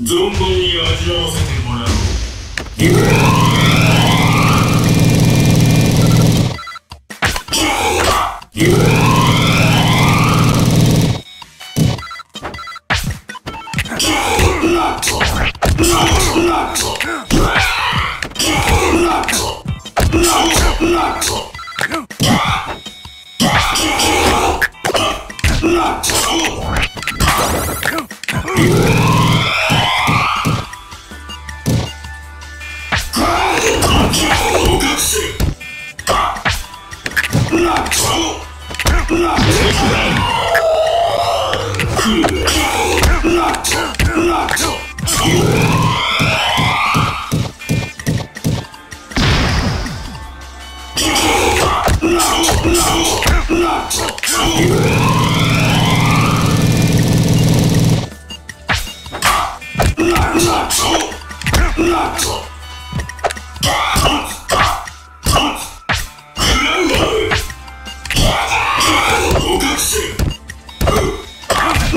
存分に味わわせてもらおう。捕捕捕